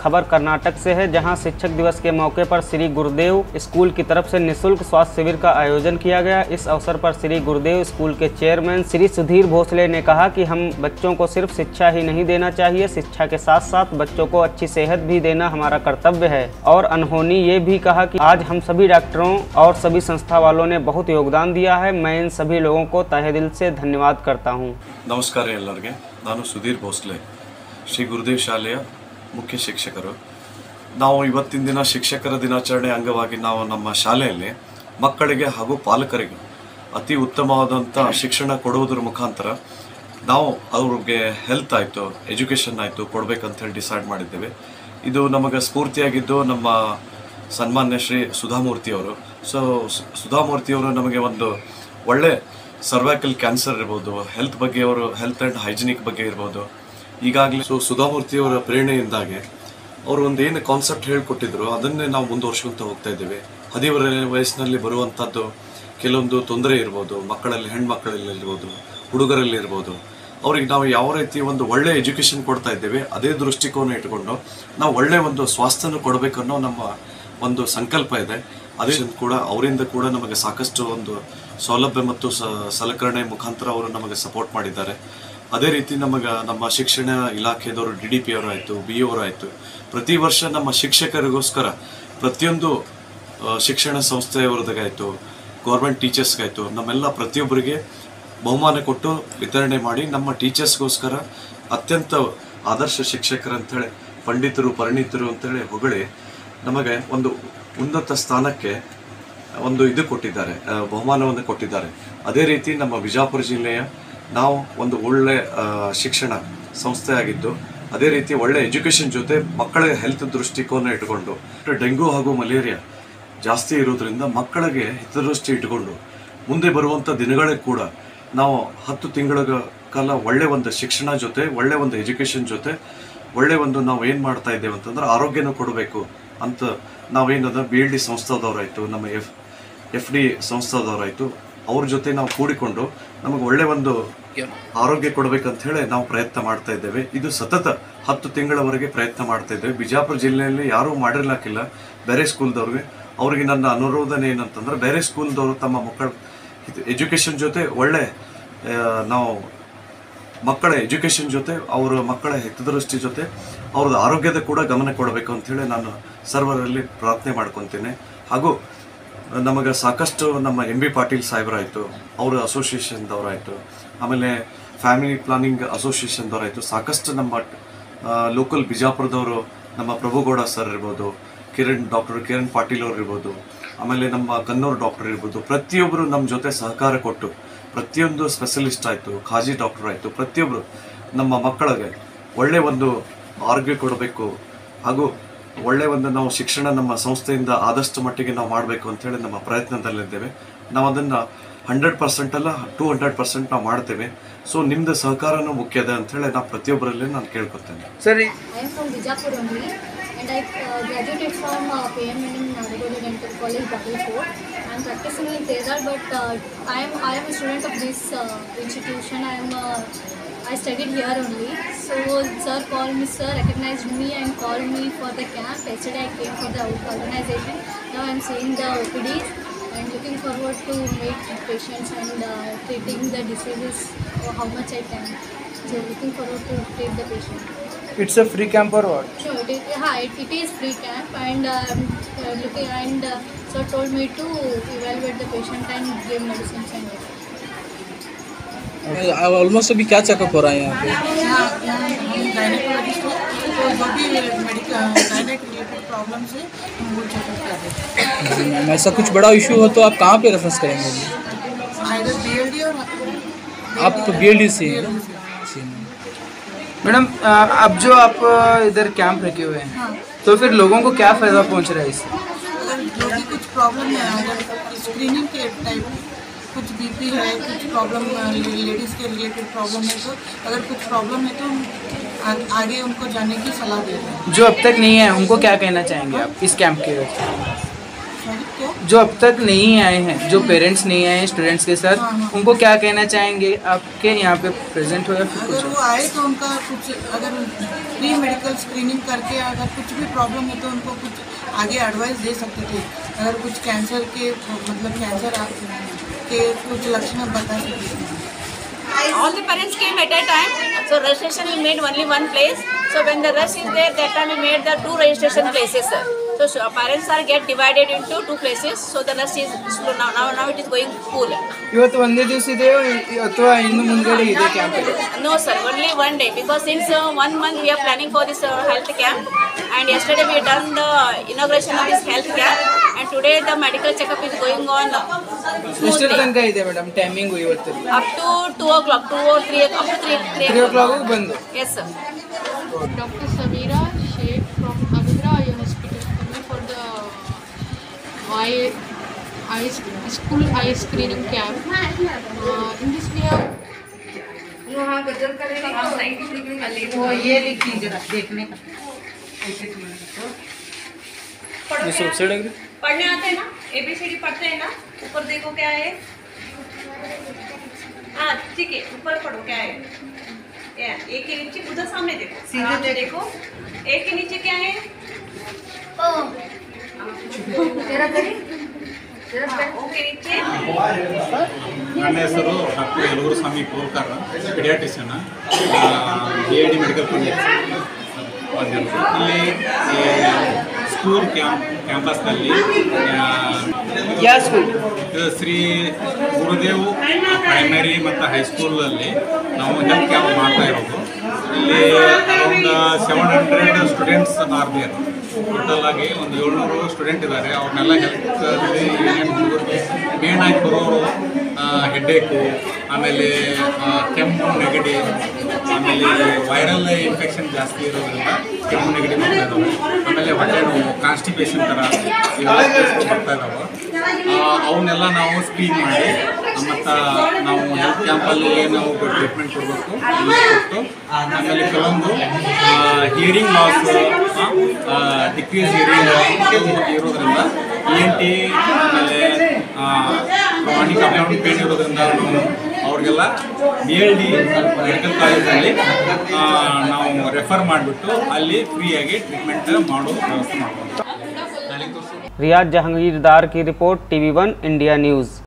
खबर कर्नाटक से है जहां शिक्षक दिवस के मौके पर श्री गुरुदेव स्कूल की तरफ से निशुल्क स्वास्थ्य शिविर का आयोजन किया गया इस अवसर पर श्री गुरुदेव स्कूल के चेयरमैन श्री सुधीर भोसले ने कहा कि हम बच्चों को सिर्फ शिक्षा ही नहीं देना चाहिए शिक्षा के साथ साथ बच्चों को अच्छी सेहत भी देना हमारा कर्तव्य है और अनहोनी ये भी कहा कि आज हम सभी डॉक्टरों और सभी संस्था वालों ने बहुत योगदान दिया है मैं इन सभी लोगों को तहे दिल से धन्यवाद करता हूँ ನಮಸ್ಕಾರ ಎಲ್ಲರಿಗೆ ನಾನು ಸುಧೀರ್ ಭೋಸ್ಲೆ ಶ್ರೀ ಗುರುದೇವ್ ಶಾಲೆಯ ಮುಖ್ಯ ಶಿಕ್ಷಕರು. ನಾವು ಇವತ್ತಿನ ದಿನ ಶಿಕ್ಷಕರ ದಿನಾಚರಣೆ ಅಂಗವಾಗಿ ನಾವು ನಮ್ಮ ಶಾಲೆಯಲ್ಲಿ ಮಕ್ಕಳಿಗೆ ಹಾಗೂ ಪಾಲಕರಿಗೆ ಅತಿ ಉತ್ತಮವಾದಂಥ ಶಿಕ್ಷಣ ಕೊಡುವುದರ ಮುಖಾಂತರ ನಾವು ಅವ್ರಿಗೆ ಹೆಲ್ತ್ ಆಯಿತು ಎಜುಕೇಷನ್ ಆಯಿತು ಕೊಡಬೇಕಂತೇಳಿ ಡಿಸೈಡ್ ಮಾಡಿದ್ದೇವೆ. ಇದು ನಮಗೆ ಸ್ಫೂರ್ತಿಯಾಗಿದ್ದು ನಮ್ಮ ಸನ್ಮಾನ್ಯ ಶ್ರೀ ಸುಧಾಮೂರ್ತಿ ಅವರು ಸೊ, ಸುಧಾಮೂರ್ತಿಯವರು ನಮಗೆ ಒಂದು ಒಳ್ಳೆ ಸರ್ವೈಕಲ್ ಕ್ಯಾನ್ಸರ್ ಇರ್ಬೋದು ಹೆಲ್ತ್ ಬಗ್ಗೆ ಅವರು ಹೆಲ್ತ್ ಆ್ಯಂಡ್ ಹೈಜಿನಿಕ್ ಬಗ್ಗೆ ಇರ್ಬೋದು ಈಗಾಗಲೇ ಸೊ ಸುಧಾಮೂರ್ತಿ ಅವರ ಪ್ರೇರಣೆಯಿಂದಾಗಿ ಅವರು ಒಂದು ಏನು ಕಾನ್ಸೆಪ್ಟ್ ಹೇಳಿಕೊಟ್ಟಿದ್ರು, ಅದನ್ನೇ ನಾವು ಮುಂದುವರ್ಸ್ಕೊಂತ ಹೋಗ್ತಾ ಇದ್ದೇವೆ. ಹದಿವರ ವಯಸ್ಸಿನಲ್ಲಿ ಬರುವಂಥದ್ದು ಕೆಲವೊಂದು ತೊಂದರೆ ಇರ್ಬೋದು, ಮಕ್ಕಳಲ್ಲಿ ಹೆಣ್ಮಕ್ಕಳಲ್ಲಿರ್ಬೋದು ಹುಡುಗರಲ್ಲಿರ್ಬೋದು. ಅವ್ರಿಗೆ ನಾವು ಯಾವ ರೀತಿ ಒಂದು ಒಳ್ಳೆಯ ಎಜುಕೇಷನ್ ಕೊಡ್ತಾ ಇದ್ದೇವೆ, ಅದೇ ದೃಷ್ಟಿಕೋನ ಇಟ್ಕೊಂಡು ನಾವು ಒಳ್ಳೆ ಒಂದು ಸ್ವಾಸ್ಥ್ಯನ ಕೊಡಬೇಕನ್ನೋ ನಮ್ಮ ಒಂದು ಸಂಕಲ್ಪ ಇದೆ. ಅದೇ ಕೂಡ ಅವರಿಂದ ಕೂಡ ನಮಗೆ ಸಾಕಷ್ಟು ಒಂದು ಸೌಲಭ್ಯ ಮತ್ತು ಸಲಕರಣೆ ಮುಖಾಂತರ ಅವರು ನಮಗೆ ಸಪೋರ್ಟ್ ಮಾಡಿದ್ದಾರೆ. ಅದೇ ರೀತಿ ನಮಗೆ ನಮ್ಮ ಶಿಕ್ಷಣ ಇಲಾಖೆದವರು ಡಿ ಡಿ ಪಿ ಆಯಿತು ಬಿ ಅವರು ಆಯಿತು ಪ್ರತಿ ವರ್ಷ ನಮ್ಮ ಶಿಕ್ಷಕರಿಗೋಸ್ಕರ ಪ್ರತಿಯೊಂದು ಶಿಕ್ಷಣ ಸಂಸ್ಥೆಯವರದಾಗಾಯಿತು ಗೌರ್ಮೆಂಟ್ ಟೀಚರ್ಸ್ಗಾಯಿತು ನಮ್ಮೆಲ್ಲ ಪ್ರತಿಯೊಬ್ಬರಿಗೆ ಬಹುಮಾನ ಕೊಟ್ಟು ವಿತರಣೆ ಮಾಡಿ ನಮ್ಮ ಟೀಚರ್ಸ್ಗೋಸ್ಕರ ಅತ್ಯಂತ ಆದರ್ಶ ಶಿಕ್ಷಕರಂತೇಳಿ ಪಂಡಿತರು, ಪರಿಣಿತರು ಅಂತೇಳಿ ಹೊಗಳಿ ನಮಗೆ ಒಂದು ಉನ್ನತ ಸ್ಥಾನಕ್ಕೆ ಒಂದು ಇದು ಕೊಟ್ಟಿದ್ದಾರೆ ಬಹುಮಾನವನ್ನು ಕೊಟ್ಟಿದ್ದಾರೆ. ಅದೇ ರೀತಿ ನಮ್ಮ ಬಿಜಾಪುರ ಜಿಲ್ಲೆಯ ನಾವು ಒಂದು ಒಳ್ಳೆ ಶಿಕ್ಷಣ ಸಂಸ್ಥೆ ಆಗಿದ್ದು ಅದೇ ರೀತಿ ಒಳ್ಳೆ ಎಜುಕೇಷನ್ ಜೊತೆ ಮಕ್ಕಳ ಹೆಲ್ತ್ ದೃಷ್ಟಿಕೋನ ಇಟ್ಕೊಂಡು ಡೆಂಗು ಹಾಗೂ ಮಲೇರಿಯಾ ಜಾಸ್ತಿ ಇರೋದ್ರಿಂದ ಮಕ್ಕಳಿಗೆ ಹಿತದೃಷ್ಟಿ ಇಟ್ಕೊಂಡು, ಮುಂದೆ ಬರುವಂಥ ದಿನಗಳೇ ಕೂಡ ನಾವು ಹತ್ತು ತಿಂಗಳ ಕಾಲ ಒಳ್ಳೆ ಒಂದು ಶಿಕ್ಷಣ ಜೊತೆ, ಒಳ್ಳೆ ಒಂದು ಎಜುಕೇಷನ್ ಜೊತೆ, ಒಳ್ಳೆ ಒಂದು ನಾವು ಏನು ಮಾಡ್ತಾ ಇದ್ದೇವೆ ಅಂತಂದ್ರೆ ಆರೋಗ್ಯನೂ ಕೊಡಬೇಕು ಅಂತ ನಾವೇನದ ಬಿ ಎಲ್ ಡಿ ಸಂಸ್ಥಾದವರಾಯಿತು, ನಮ್ಮ ಎಫ್ ಎಫ್ ಡಿ ಸಂಸ್ಥಾದವರಾಯಿತು ಅವ್ರ ಜೊತೆ ನಾವು ಕೂಡಿಕೊಂಡು ನಮಗೆ ಒಳ್ಳೆ ಒಂದು ಆರೋಗ್ಯ ಕೊಡಬೇಕಂತ ಹೇಳಿ ನಾವು ಪ್ರಯತ್ನ ಮಾಡ್ತಾ ಇದ್ದೇವೆ. ಇದು ಸತತ ಹತ್ತು ತಿಂಗಳವರೆಗೆ ಪ್ರಯತ್ನ ಮಾಡ್ತಾ ಇದ್ದೇವೆ. ಬಿಜಾಪುರ ಜಿಲ್ಲೆಯಲ್ಲಿ ಯಾರೂ ಮಾಡಿರ್ಲಾಕಿಲ್ಲ. ಬೇರೆ ಸ್ಕೂಲ್ದವ್ರಿಗೆ. ಅವ್ರಿಗೆ ನನ್ನ ಅನುರೋಧನೆ ಏನಂತಂದ್ರೆ ಬೇರೆ ಸ್ಕೂಲ್ದವರು ತಮ್ಮ ಮಕ್ಕಳ ಎಜುಕೇಷನ್ ಜೊತೆ ಒಳ್ಳೆ ನಾವು ಮಕ್ಕಳ ಎಜುಕೇಷನ್ ಜೊತೆ ಅವರ ಮಕ್ಕಳ ಹಿತದೃಷ್ಟಿ ಜೊತೆ ಅವ್ರದ್ದು ಆರೋಗ್ಯದ ಕೂಡ ಗಮನ ಕೊಡಬೇಕು ಅಂತೇಳಿ ನಾನು ಸರ್ವರಲ್ಲಿ ಪ್ರಾರ್ಥನೆ ಮಾಡ್ಕೊತೀನಿ ಹಾಗೂ ನಮಗೆ ಸಾಕಷ್ಟು ನಮ್ಮ ಎಂ ಬಿ ಪಾಟೀಲ್ ಸಾಹೇಬರಾಯಿತು, ಅವರ ಅಸೋಸಿಯೇಷನ್ದವರಾಯಿತು ಆಮೇಲೆ ಫ್ಯಾಮಿಲಿ ಪ್ಲಾನಿಂಗ್ ಅಸೋಸಿಯೇಷನ್ದವರಾಯಿತು ಸಾಕಷ್ಟು ನಮ್ಮ ಲೋಕಲ್ ಬಿಜಾಪುರದವರು, ನಮ್ಮ ಪ್ರಭುಗೌಡ ಸರ್ ಇರ್ಬೋದು, ಕಿರಣ್ ಡಾಕ್ಟರ್ ಕಿರಣ್ ಪಾಟೀಲ್ ಅವ್ರು ಇರ್ಬೋದು, ಆಮೇಲೆ ನಮ್ಮ ಕನ್ನೂರು ಡಾಕ್ಟರ್ ಇರ್ಬೋದು ಪ್ರತಿಯೊಬ್ಬರು ನಮ್ಮ ಜೊತೆ ಸಹಕಾರ ಕೊಟ್ಟು, ಪ್ರತಿಯೊಂದು ಸ್ಪೆಷಲಿಸ್ಟ್ ಆಯಿತು, ಖಾಜಿ ಡಾಕ್ಟರ್ ಆಯಿತು ಪ್ರತಿಯೊಬ್ಬರು ನಮ್ಮ ಮಕ್ಕಳಿಗೆ ಒಳ್ಳೆಯ ಒಂದು ಆರೋಗ್ಯ ಕೊಡಬೇಕು, ಹಾಗೂ ಒಳ್ಳೆ ಒಂದು ನಾವು ಶಿಕ್ಷಣ ನಮ್ಮ ಸಂಸ್ಥೆಯಿಂದ ಆದಷ್ಟು ಮಟ್ಟಿಗೆ ನಾವು ಮಾಡಬೇಕು ಅಂತೇಳಿ ನಮ್ಮ ಪ್ರಯತ್ನದಲ್ಲಿದ್ದೇವೆ ನಾವು ಅದನ್ನು ಹಂಡ್ರೆಡ್ ಪರ್ಸೆಂಟ್ ಅಲ್ಲ ಟೂ ಹಂಡ್ರೆಡ್ ಪರ್ಸೆಂಟ್ ನಾವು ಮಾಡ್ತೇವೆ. ಸೊ ನಿಮ್ದು ಸಹಕಾರನೂ ಮುಖ್ಯ ಇದೆ ಅಂತೇಳಿ ನಾ ಪ್ರತಿಯೊಬ್ಬರಲ್ಲಿ ನಾನು ಕೇಳ್ಕೊತೇನೆ. ಸರಿ. I'm So sir called me, sir recognized me and called me for the camp. Yesterday I came for the organization. Now I'm seeing the OPDs and looking forward to meet patients and uh, treating the diseases or how much I can. So looking forward to treat the patient. It's a free camp or what? Sure, it is, yeah, it, it is free camp and um, uh, looking and uh, sir told me to evaluate the patient and give medicines and. Okay. I, I almost अभी क्या checkup हो रहा है यहाँ पे gynaecologist है तो जो भी मेडिकल गायनेक रिलेटेड प्रॉब्लम्स है हम वो चेकअप कर रहे जी ऐसा कुछ बड़ा इशू हो तो आप कहाँ पे रेफरेंस करेंगे हैं बी और आप तो बी एल डी से हैं। मैडम अब जो आप इधर कैंप रखे हुए हैं तो फिर लोगों को क्या फ़ायदा पहुँच रहा है इससे? अगर जो भी कुछ प्रॉब्लम है अगर स्क्रीनिंग के टाइप कुछ बीपी है कुछ प्रॉब्लम लेडीज़ के रिलेटेड प्रॉब्लम है तो अगर कुछ प्रॉब्लम है तो आगे उनको जाने की सलाह दे रहे हैं। जो अब तक नहीं है उनको क्या कहना चाहेंगे आप इस कैंप के वजह जो अब तक नहीं आए हैं जो पेरेंट्स नहीं आए हैं स्टूडेंट्स के साथ हाँ, हाँ। उनको क्या कहना चाहेंगे? आपके यहाँ पे प्रेजेंट हो या फिर अगर कुछ वो आए तो उनका कुछ अगर प्री मेडिकल स्क्रीनिंग करके अगर कुछ भी प्रॉब्लम है तो उनको कुछ आगे एडवाइस दे सकते थे। अगर कुछ कैंसर के मतलब कैंसर के कुछ लक्षण बता सकते थे। All the parents came at a time. so registration we made only one place so when the rush is there that time we made the two registration places sir. so, so parents are get divided into two places so the rush is slow now now, now it is going full ಇವತ್ತು ಒಂದೇ ದಿವಸ ಇದೆಯೋ ಅಥವಾ ಇನ್ನು ಮುಂದ್ಗಡೆ ಇದೆ camp no sir only one day because since uh, one month we are planning for this uh, health camp and yesterday we done the inauguration of this health camp and today the medical checkup is going on uh, ಎಷ್ಟರ smoothly ತನಕ ಇದೆ madam timing ಇವತ್ತು up to 2 o'clock 2 or 3 up to 3, 3 three o'clock ಬಂದು yes sir Dr. Samira Sheikh from Avidra Eye Hospital coming for the eye, eye school eye screening camp. Uh, in this we have पढ़ने आते हैं ना ABCD पढ़ते हैं ना ऊपर देखो क्या है हाँ ठीक है ऊपर पढ़ो क्या है ये, एक के नीचे उधर सामने देखो सीधे देखो एक के नीचे क्या है ओ के नीचे ನನ್ನ ಹೆಸರು doctor Yalaguru Swami Kolkar paediatrician B A D medical college ಇಲ್ಲಿ ಈ ಸ್ಕೂಲ್ ಕ್ಯಾಂಪ್ ಕ್ಯಾಂಪಸ್ನಲ್ಲಿ ಆ, ಯಾ ಸ್ಕೂಲ್ ಇದು ಶ್ರೀ ಗುರುದೇವ್ ಪ್ರೈಮರಿ ಮತ್ತು ಹೈಸ್ಕೂಲಲ್ಲಿ ನಾವು ಹೆಲ್ತ್ ಕ್ಯಾಂಪ್ ಮಾಡ್ತಾ ಇರೋದು. ಇಲ್ಲಿ ಒಂದು seven hundred students are there total ಆಗಿ ಒಂದು ಏಳ್ನೂರು ಸ್ಟೂಡೆಂಟ್ ಇದ್ದಾರೆ ಅವ್ರನ್ನೆಲ್ಲ ಹೆಲ್ತ್ ಏನೇನು ಹುಡುಗರಿಗೆ ಮೇನ್ ಆಗಿ ಬರೋರು ಹೆಡ್ಡೇಕು ಆಮೇಲೆ ಕೆಮ್ಮು, ನೆಗಡಿ, ಆಮೇಲೆ ವೈರಲ್ ಇನ್ಫೆಕ್ಷನ್ ಜಾಸ್ತಿ ಇರೋದ್ರಿಂದ ಕೆಮ್ಮು, ನೆಗಡಿ ಬರ್ತಾ ಇದ್ದಾವೆ ಆಮೇಲೆ ಹೊಟ್ಟೆ ನೋವು ಕಾನ್ಸ್ಟಿಪೇಷನ್ ಥರ ಬರ್ತಾ ಇದ್ದಾವೆ ಅವನ್ನೆಲ್ಲ ನಾವು ಸ್ಕ್ರೀನ್ ಮಾಡಿ ಮತ್ತು ನಾವು ಹೆಲ್ತ್ ಕ್ಯಾಂಪಲ್ಲಿ ನಾವು ಟ್ರೀಟ್ಮೆಂಟ್ ಕೊಡಬೇಕು ಕೊಟ್ಟು, ಆಮೇಲೆ ಕೆಲವೊಂದು ಹಿಯರಿಂಗ್ ಲಾಸ್ ಡಿಕ್ರೀಸ್ ಹಿಯರಿಂಗ್ ಇರೋದ್ರಿಂದ ಇ ಎನ್ ಟಿ ಆಮೇಲೆ ಕ್ರಾನಿಕ್ ಅಬ್ಡಾಮಿನ್ ಪೇನ್ ಇರೋದ್ರಿಂದ ಅವ್ರಿಗೆಲ್ಲ ಬಿ ಎಲ್ ಡಿ ಮೆಡಿಕಲ್ ಕಾಲೇಜಲ್ಲಿ ನಾವು ರೆಫರ್ ಮಾಡಿಬಿಟ್ಟು ಅಲ್ಲಿ ಫ್ರೀಯಾಗಿ ಟ್ರೀಟ್ಮೆಂಟ್ ಮಾಡೋ ವ್ಯವಸ್ಥೆ ಮಾಡ್ಬೋದು. रियाज जहांगीरदार की report TV one India news.